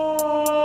Oh.